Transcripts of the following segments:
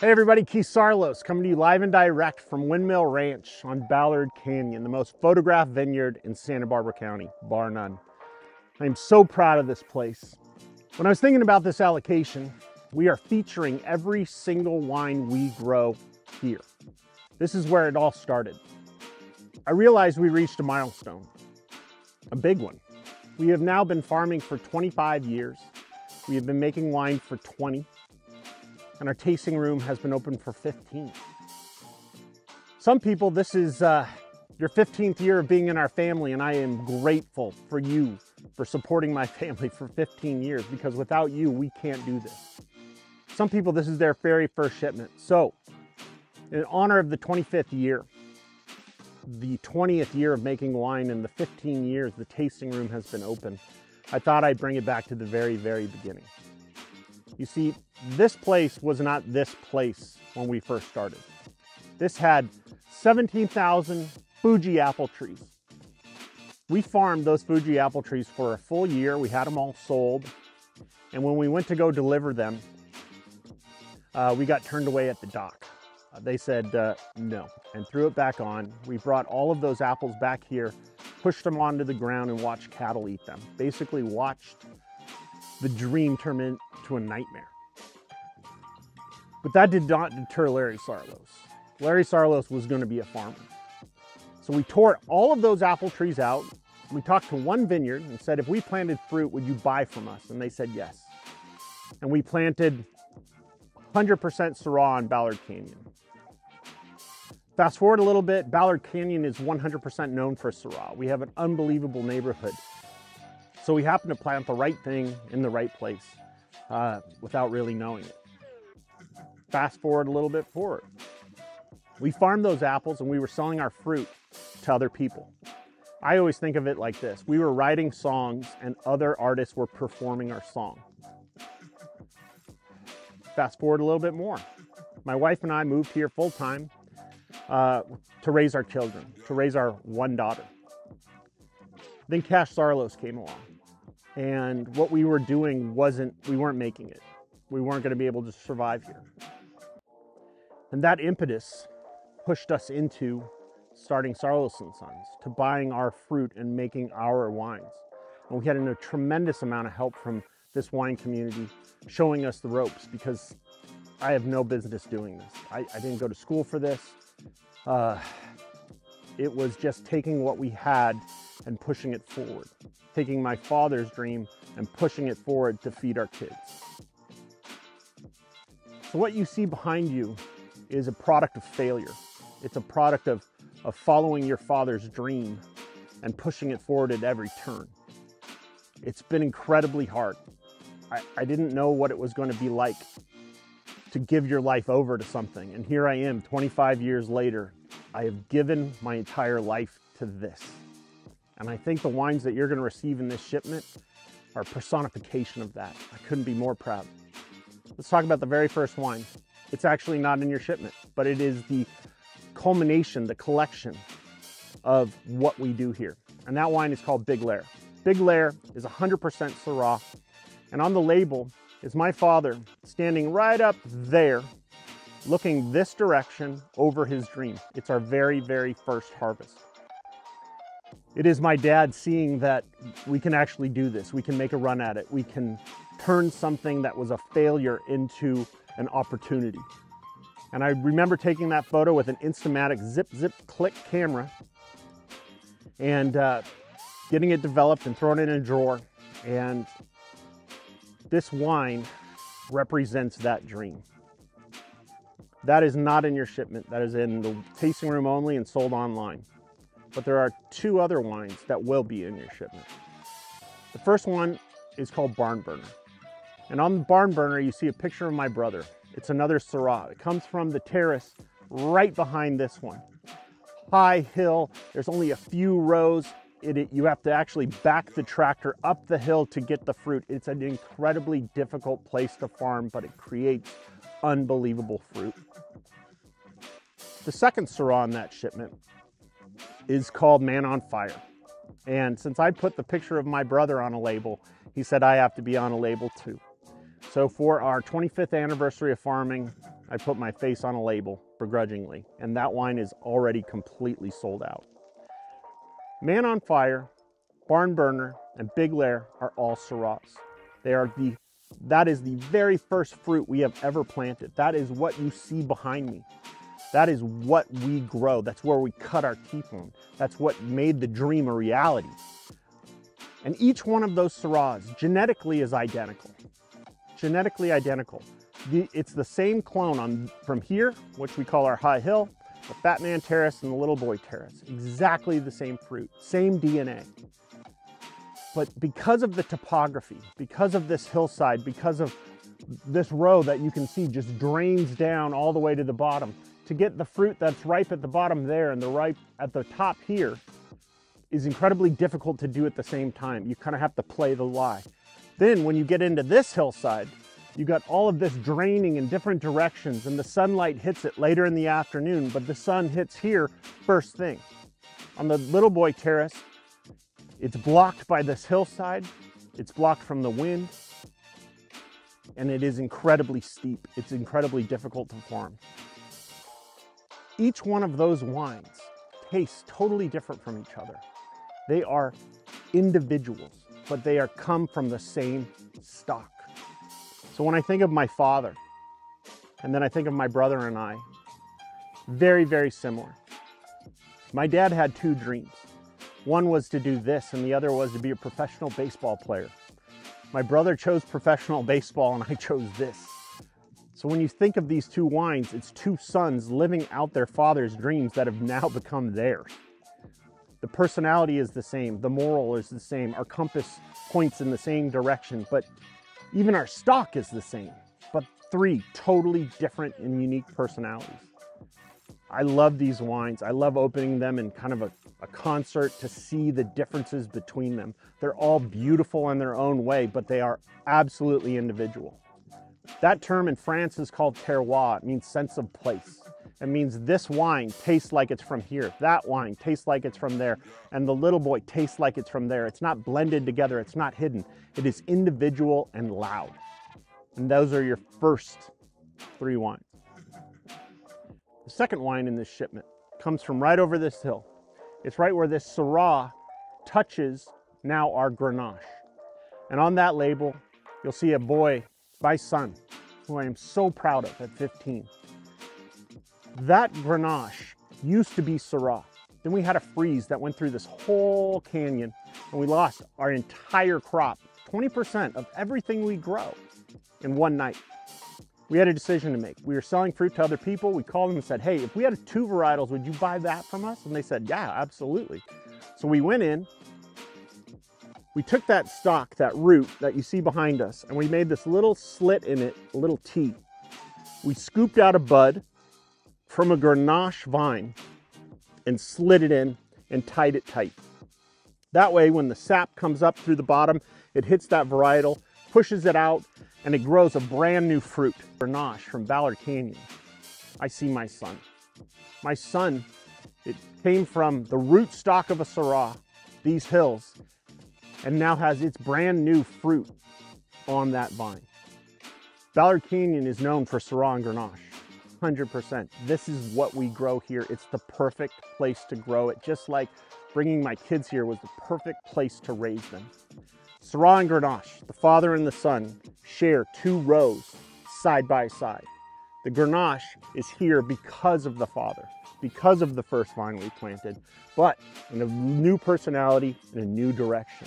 Hey everybody, Keith Saarloos coming to you live and direct from Windmill Ranch on Ballard Canyon, the most photographed vineyard in Santa Barbara County, bar none. I am so proud of this place. When I was thinking about this allocation, we are featuring every single wine we grow here. This is where it all started. I realized we reached a milestone, a big one. We have now been farming for 25 years. We have been making wine for 20 and our tasting room has been open for 15. Some people, this is uh, your 15th year of being in our family, and I am grateful for you for supporting my family for 15 years because without you, we can't do this. Some people, this is their very first shipment. So, in honor of the 25th year, the 20th year of making wine, and the 15 years the tasting room has been open, I thought I'd bring it back to the very, very beginning. You see, this place was not this place when we first started. This had 17,000 Fuji apple trees. We farmed those Fuji apple trees for a full year. We had them all sold. And when we went to go deliver them, uh, we got turned away at the dock. Uh, they said uh, no and threw it back on. We brought all of those apples back here, pushed them onto the ground and watched cattle eat them. Basically watched the dream turn into a nightmare. But that did not deter Larry Saarloos. Larry Saarloos was going to be a farmer. So we tore all of those apple trees out. We talked to one vineyard and said, if we planted fruit, would you buy from us? And they said yes. And we planted 100% Syrah on Ballard Canyon. Fast forward a little bit, Ballard Canyon is 100% known for Syrah. We have an unbelievable neighborhood. So we happened to plant the right thing in the right place uh, without really knowing it. Fast forward a little bit forward. We farmed those apples and we were selling our fruit to other people. I always think of it like this. We were writing songs and other artists were performing our song. Fast forward a little bit more. My wife and I moved here full time uh, to raise our children, to raise our one daughter. Then Cash Saarloos came along. And what we were doing wasn't, we weren't making it. We weren't going to be able to survive here. And that impetus pushed us into starting Saarloos and Sons, to buying our fruit and making our wines. And we had a tremendous amount of help from this wine community showing us the ropes because I have no business doing this. I, I didn't go to school for this. Uh, it was just taking what we had and pushing it forward, taking my father's dream and pushing it forward to feed our kids. So, what you see behind you is a product of failure. It's a product of, of following your father's dream and pushing it forward at every turn. It's been incredibly hard. I, I didn't know what it was going to be like to give your life over to something. And here I am 25 years later. I have given my entire life to this. And I think the wines that you're going to receive in this shipment are personification of that. I couldn't be more proud. Let's talk about the very first wine. It's actually not in your shipment, but it is the culmination, the collection of what we do here. And that wine is called Big Lair. Big Lair is 100% Syrah. And on the label is my father standing right up there, looking this direction over his dream. It's our very, very first harvest. It is my dad seeing that we can actually do this. We can make a run at it. We can turn something that was a failure into an opportunity. And I remember taking that photo with an Instamatic zip, zip, click camera and uh, getting it developed and throwing it in a drawer. And this wine represents that dream. That is not in your shipment. That is in the tasting room only and sold online. But there are two other wines that will be in your shipment. The first one is called Barn Burner. And on the barn burner, you see a picture of my brother. It's another Syrah. It comes from the terrace right behind this one. High hill, there's only a few rows, It, it, you have to actually back the tractor up the hill to get the fruit. It's an incredibly difficult place to farm, but it creates unbelievable fruit. The second Syrah in that shipment is called Man on Fire. And since I put the picture of my brother on a label, he said I have to be on a label too. So for our 25th anniversary of farming, I put my face on a label begrudgingly, and that wine is already completely sold out. Man on Fire, Barn Burner, and Big Lair are all Syrahs. They are the that is the very first fruit we have ever planted. That is what you see behind me. That is what we grow. That's where we cut our teeth on. That's what made the dream a reality. And each one of those Syrahs genetically is identical. Genetically identical. The, it's the same clone on from here, which we call our high hill, the Fat Man Terrace and the Little Boy Terrace. Exactly the same fruit, same DNA. But because of the topography, because of this hillside, because of this row that you can see just drains down all the way to the bottom, to get the fruit that's ripe at the bottom there and the ripe at the top here is incredibly difficult to do at the same time. You kind of have to play the lie. Then when you get into this hillside, you got all of this draining in different directions and the sunlight hits it later in the afternoon, but the sun hits here first thing. On the Little Boy Terrace, it's blocked by this hillside, it's blocked from the wind, and it is incredibly steep. It's incredibly difficult to farm. Each one of those wines tastes totally different from each other. They are individuals, but they are come from the same stock. So when I think of my father, and then I think of my brother and I, very, very similar. My dad had two dreams. One was to do this, and the other was to be a professional baseball player. My brother chose professional baseball, and I chose this. So when you think of these two wines, it's two sons living out their father's dreams that have now become theirs. The personality is the same, the moral is the same, our compass points in the same direction, but even our stock is the same, but three totally different and unique personalities. I love these wines. I love opening them in kind of a, a, concert to see the differences between them. They're all beautiful in their own way, but they are absolutely individual. That term in France is called terroir. It means sense of place. It means this wine tastes like it's from here. That wine tastes like it's from there. And the little boy tastes like it's from there. It's not blended together. It's not hidden. It is individual and loud. And those are your first three wines. The second wine in this shipment comes from right over this hill. It's right where this Syrah touches now our Grenache. And on that label, you'll see a boy my son, who I am so proud of at 15. That Grenache used to be Syrah. Then we had a freeze that went through this whole canyon and we lost our entire crop, 20% of everything we grow in one night. We had a decision to make. We were selling fruit to other people. We called them and said, hey, if we had two varietals, would you buy that from us? And they said, yeah, absolutely. So we went in, we took that stock, that root that you see behind us, and we made this little slit in it, a little T. We scooped out a bud from a Grenache vine and slid it in and tied it tight. That way, when the sap comes up through the bottom, it hits that varietal, pushes it out, and it grows a brand new fruit. Grenache from Ballard Canyon. I see my son. My son, it came from the root stock of a Syrah, these hills, and now has its brand new fruit on that vine. Ballard Canyon is known for Syrah and Grenache, 100%. This is what we grow here. It's the perfect place to grow it, just like bringing my kids here was the perfect place to raise them. Syrah and Grenache, the father and the son, share two rows side by side. The Grenache is here because of the father, because of the first vine we planted, but in a new personality, in a new direction.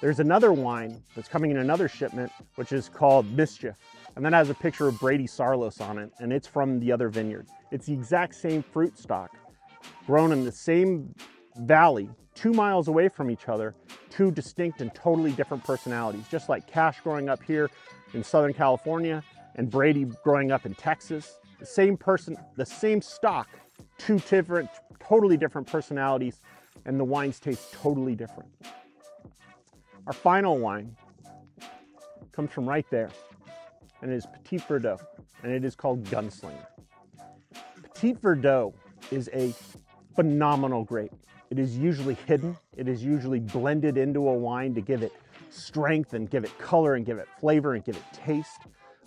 There's another wine that's coming in another shipment, which is called Mischief. And that has a picture of Brady Saarloos on it, and it's from the other vineyard. It's the exact same fruit stock, grown in the same valley, two miles away from each other, two distinct and totally different personalities. Just like Cash growing up here in Southern California and Brady growing up in Texas. The same person, the same stock, two different, totally different personalities, and the wines taste totally different. Our final wine comes from right there, and it is Petit Verdot, and it is called Gunslinger. Petit Verdot is a phenomenal grape. It is usually hidden. It is usually blended into a wine to give it strength and give it color and give it flavor and give it taste.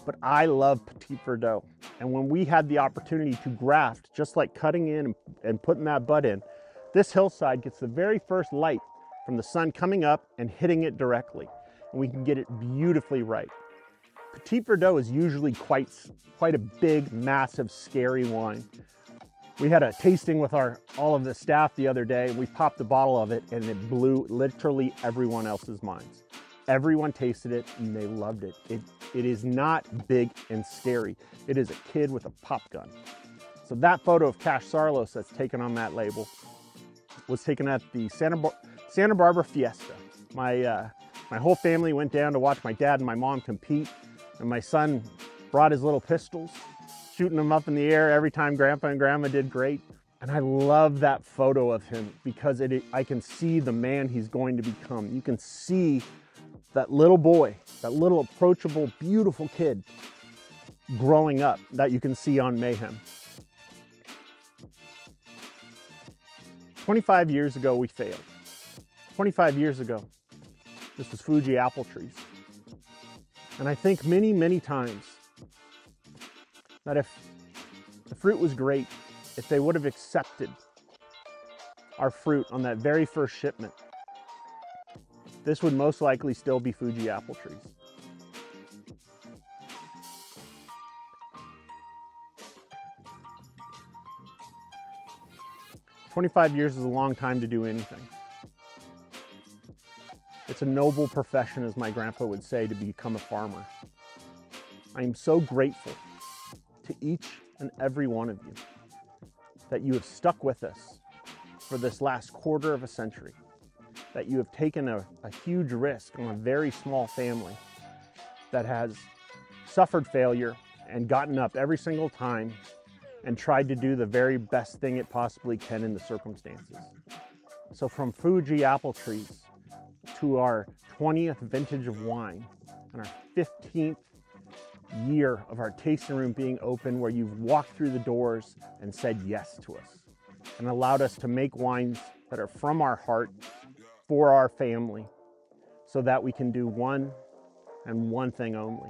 But I love Petit Verdot. And when we had the opportunity to graft, just like cutting in and putting that bud in, this hillside gets the very first light from the sun coming up and hitting it directly. And we can get it beautifully right. Petit Verdot is usually quite, quite a big, massive, scary wine. We had a tasting with our all of the staff the other day. We popped a bottle of it and it blew literally everyone else's minds. Everyone tasted it and they loved it. It, it is not big and scary. It is a kid with a pop gun. So that photo of Cash Saarloos that's taken on that label was taken at the Santa, Bar Santa Barbara Fiesta. My, uh, my whole family went down to watch my dad and my mom compete and my son brought his little pistols shooting them up in the air every time grandpa and grandma did great. And I love that photo of him because it, I can see the man he's going to become. You can see that little boy, that little approachable, beautiful kid growing up that you can see on Mayhem. 25 years ago, we failed. 25 years ago, this was Fuji apple trees. And I think many, many times that if the fruit was great, if they would have accepted our fruit on that very first shipment, this would most likely still be Fuji apple trees. Twenty-five years is a long time to do anything. It's a noble profession, as my grandpa would say, to become a farmer. I am so grateful to each and every one of you that you have stuck with us for this last quarter of a century, that you have taken a, a huge risk on a very small family that has suffered failure and gotten up every single time and tried to do the very best thing it possibly can in the circumstances. So from Fuji apple trees to our 20th vintage of wine and our 15th year of our tasting room being open where you've walked through the doors and said yes to us and allowed us to make wines that are from our heart for our family so that we can do one and one thing only.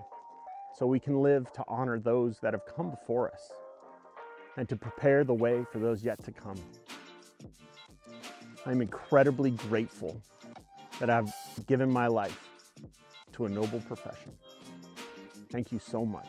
So we can live to honor those that have come before us and to prepare the way for those yet to come. I'm incredibly grateful that I've given my life to a noble profession. Thank you so much.